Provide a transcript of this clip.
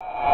you